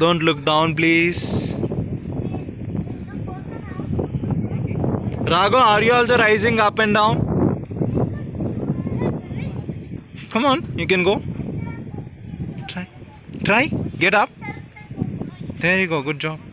Don't look down, please. Rago, are you also rising up and down? Come on, you can go. Try. Try. Get up. There you go. Good job.